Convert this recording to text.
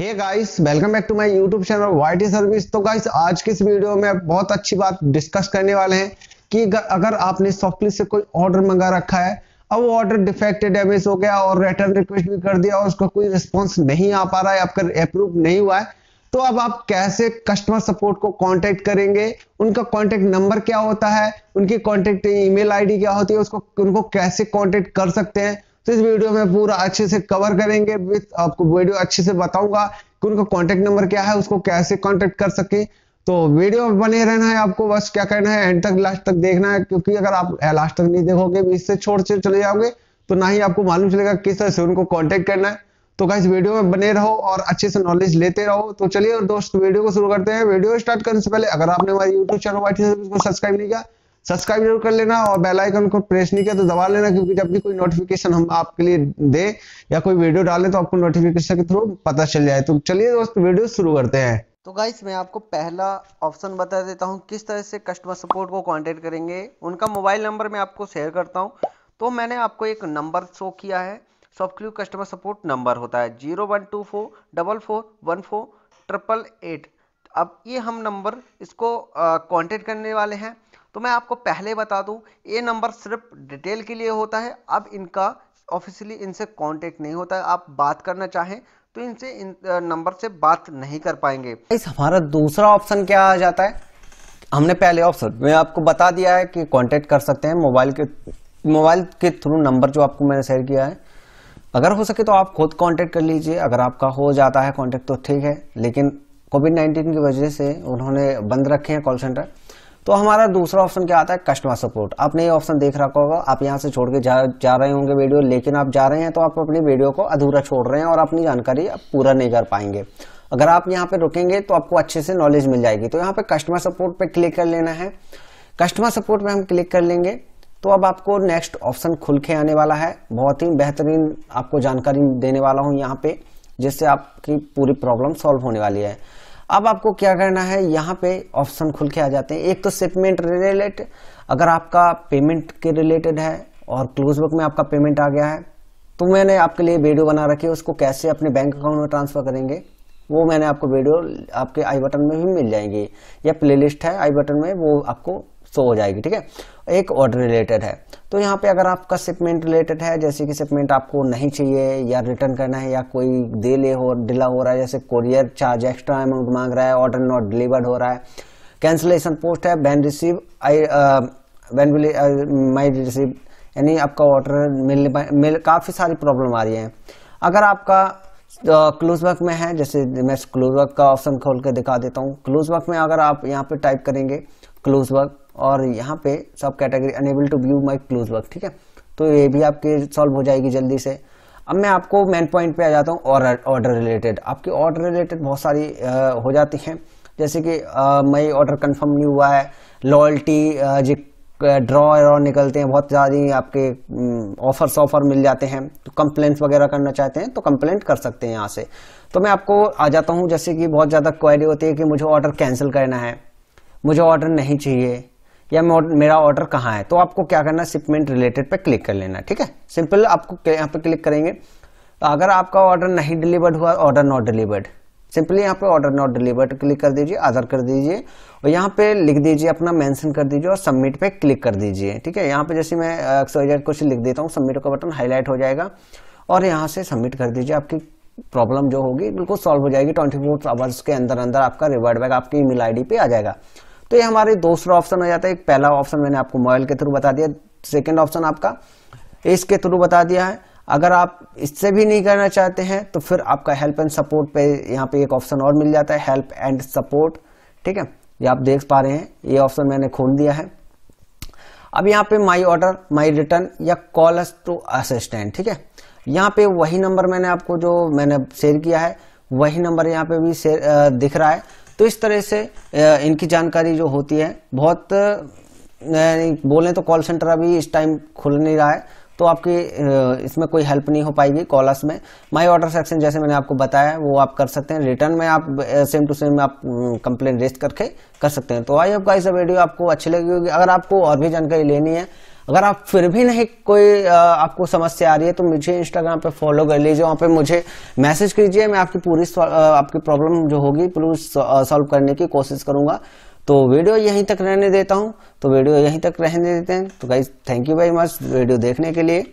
Hey guys welcome back to my YouTube channel YT service तो guys आज की इस वीडियो में बहुत अच्छी बात डिस्कस करने वाले हैं कि अगर आपने सॉफ्टली से कोई ऑर्डर मंगा रखा है, अब वो ऑर्डर डिफेक्टेड डैमेज हो गया और रिटर्न रिक्वेस्ट भी कर दिया और उसका कोई रिस्पॉन्स नहीं आ पा रहा है, आपका अप्रूव नहीं हुआ है तो अब आप कैसे कस्टमर सपोर्ट को कांटेक्ट करेंगे? उनका कांटेक्ट नंबर क्या होता है? उनकी कांटेक्ट ईमेल आईडी क्या होती है? उसको उनको कैसे कांटेक्ट कर सकते हैं? तो इस वीडियो में पूरा अच्छे से कवर करेंगे विथ आपको वीडियो अच्छे से बताऊँगा कि उनका कॉन्टेक्ट नंबर क्या है, उसको कैसे कॉन्टेक्ट कर सके। तो वीडियो में बने रहना है आपको, बस क्या करना है एंड तक लास्ट तक देखना है, क्योंकि अगर आप लास्ट तक नहीं देखोगे इससे छोड़ से चले जाओगे तो ना ही आपको मालूम चलेगा किस तरह से उनको कॉन्टेक्ट करना है। तो गाइस वीडियो में बने रहो और अच्छे से नॉलेज लेते रहो। तो चलिए और दोस्त वीडियो को शुरू करते हैं। वीडियो स्टार्ट करने से पहले, अगर आपने हमारे यूट्यूब चैनल को सब्सक्राइब नहीं किया सब्सक्राइब ज़रूर कर लेना और बेल आइकन को प्रेस नहीं किया तो दबा लेना क्योंकि जब भी कोई नोटिफिकेशन हम आपके लिए दे या कोई वीडियो डालें तो आपको नोटिफिकेशन के थ्रू पता चल जाए। तो चलिए दोस्त वीडियो शुरू करते हैं। तो गाइस मैं आपको पहला ऑप्शन बता देता हूँ, किस तरह से कस्टमर सपोर्ट को कांटेक्ट करेंगे। उनका मोबाइल नंबर मैं आपको शेयर करता हूँ। तो मैंने आपको एक नंबर शो किया है। सॉफ्टक्ल्यू कस्टमर सपोर्ट नंबर होता है zero one two four double four one four triple eight अब ये हम नंबर इसको कांटेक्ट करने वाले हैं। तो मैं आपको पहले बता दूँ, ये नंबर सिर्फ़ डिटेल के लिए होता है। अब इनका ऑफिशियली इनसे कांटेक्ट नहीं होता है। आप बात करना चाहें तो इनसे इन नंबर से बात नहीं कर पाएँगे। इस हमारा दूसरा ऑप्शन क्या आ जाता है? हमने पहले ऑप्शन, में आपको बता दिया है कि कांटेक्ट कर सकते हैं मोबाइल के मोबाइल के थ्रू नंबर जो आपको मैंने शेयर किया है। अगर हो सके तो आप खुद कांटेक्ट कर लीजिए। अगर आपका हो जाता है कांटेक्ट तो ठीक है, लेकिन कोविड नाइन्टीन की वजह से उन्होंने बंद रखे हैं कॉल सेंटर तो हमारा दूसरा ऑप्शन क्या आता है? कस्टमर सपोर्ट आपने ये ऑप्शन देख रखा होगा। आप यहाँ से छोड़ के जा, जा रहे होंगे वीडियो लेकिन आप जा रहे हैं तो आप अपनी वीडियो को अधूरा छोड़ रहे हैं और अपनी जानकारी पूरा नहीं कर पाएँगे। अगर आप यहाँ पे रुकेंगे तो आपको अच्छे से नॉलेज मिल जाएगी। तो यहाँ पे कस्टमर सपोर्ट पे क्लिक कर लेना है। कस्टमर सपोर्ट पे हम क्लिक कर लेंगे तो अब आपको नेक्स्ट ऑप्शन खुल के आने वाला है। बहुत ही बेहतरीन आपको जानकारी देने वाला हूँ यहाँ पे जिससे आपकी पूरी प्रॉब्लम सॉल्व होने वाली है। अब आपको क्या करना है? यहाँ पे ऑप्शन खुल के आ जाते हैं। एक तो शिपमेंट रिलेटेड अगर आपका पेमेंट के रिलेटेड है और क्लोज बुक में आपका पेमेंट आ गया है तो मैंने आपके लिए वीडियो बना रखी है। उसको कैसे अपने बैंक अकाउंट में ट्रांसफ़र करेंगे, वो मैंने आपको वीडियो आपके आई बटन में भी मिल जाएँगी। या प्लेलिस्ट है आई बटन में, वो आपको शो हो जाएगी, ठीक है? एक ऑर्डर रिलेटेड है। तो यहाँ पे अगर आपका शिपमेंट रिलेटेड है, जैसे कि शिपमेंट आपको नहीं चाहिए, या रिटर्न करना है, या कोई डिले हो डिला हो रहा है, जैसे कोरियर चार्ज एक्स्ट्रा अमाउंट मांग रहा है ऑर्डर नॉट डिलीवर्ड हो रहा है कैंसिलेशन पोस्ट है been receive I been my receive यानी आपका ऑर्डर मिलने मिल, काफ़ी सारी प्रॉब्लम आ रही है। अगर आपका क्लोज वर्क में है, जैसे मैं क्लोज वर्क का ऑप्शन खोल के दिखा देता हूँ। क्लोज वर्क में अगर आप यहाँ पे टाइप करेंगे क्लोज वर्क और यहाँ पे सब category enable to view my close work ठीक है? तो ये भी आपके सॉल्व हो जाएगी जल्दी से। अब मैं आपको मेन पॉइंट पे आ जाता हूँ और ऑर्डर रिलेटेड आपकी ऑर्डर रिलेटेड बहुत सारी हो जाती हैं। जैसे कि मई ऑर्डर कंफर्म नहीं हुआ है। लॉयल्टी जो ड्रॉ और निकलते हैं, बहुत ज़्यादा आपके ऑफर्स ऑफ़र मिल जाते हैं। तो कंप्लेंट्स वगैरह करना चाहते हैं तो कंप्लेंट कर सकते हैं यहाँ से। तो मैं आपको आ जाता हूँ, जैसे कि बहुत ज़्यादा क्वारी होती है कि मुझे ऑर्डर कैंसिल करना है। मुझे ऑर्डर नहीं चाहिए। या मेरा ऑर्डर कहाँ है? तो आपको क्या करना शिपमेंट रिलेटेड पे क्लिक कर लेना, ठीक है? सिंपल आपको यहाँ पे क्लिक करेंगे। तो अगर आपका ऑर्डर नहीं डिलीवर्ड हुआ ऑर्डर नॉट डिलीवर्ड सिंपली यहाँ पे ऑर्डर नॉट डिलीवर्ड क्लिक कर दीजिए आधार कर दीजिए। और यहाँ पे लिख दीजिए, अपना मेंशन कर दीजिए और सबमिट पे क्लिक कर दीजिए, ठीक है? यहाँ पे जैसे मैं कुछ लिख देता हूँ सबमिट का बटन हाईलाइट हो जाएगा। और यहाँ से सबमिट कर दीजिए, आपकी प्रॉब्लम जो होगी, बिल्कुल सॉल्व हो जाएगी। ट्वेंटी फोर आवर्स के अंदर अंदर आपका रिवर्ड बैक आपकी ईमेल आईडी पे आ जाएगा। तो ये हमारे दूसरा ऑप्शन हो जाता है। एक पहला ऑप्शन मैंने आपको मोबाइल के थ्रू बता दिया। सेकेंड ऑप्शन आपका इसके थ्रू बता दिया है। अगर आप इससे भी नहीं करना चाहते हैं तो फिर आपका हेल्प एंड सपोर्ट पे यहाँ पे एक ऑप्शन और मिल जाता है, हेल्प एंड सपोर्ट। ठीक है? ये आप देख पा रहे हैं। ये ऑप्शन मैंने खोल दिया है। अब यहाँ पे माई ऑर्डर माई रिटर्न या कॉल अस टू असिस्टेंट। ठीक है? यहाँ पे वही नंबर मैंने आपको जो मैंने शेयर किया है, वही नंबर यहाँ पे भी शेयर दिख रहा है। तो इस तरह से इनकी जानकारी जो होती है, बहुत बोलें तो कॉल सेंटर अभी इस टाइम खुल नहीं रहा है तो आपकी इसमें कोई हेल्प नहीं हो पाएगी कॉलर्स में। माई ऑर्डर सेक्शन जैसे मैंने आपको बताया, वो आप कर सकते हैं। रिटर्न में आप सेम टू सेम आप कंप्लेन रेस्ट करके कर सकते हैं। तो आई होप गाइस वीडियो आपको अच्छी लगी होगी। अगर आपको और भी जानकारी लेनी है अगर आप फिर भी नहीं कोई आपको समस्या आ रही है तो मुझे इंस्टाग्राम पे फॉलो कर लीजिए, वहाँ पे मुझे मैसेज कीजिए, मैं आपकी पूरी आपकी प्रॉब्लम जो होगी, पूरी सॉल्व करने की कोशिश करूँगा। तो वीडियो यहीं तक रहने देता हूँ तो वीडियो यहीं तक रहने देते हैं। तो guys thank you very much video देखने के लिए।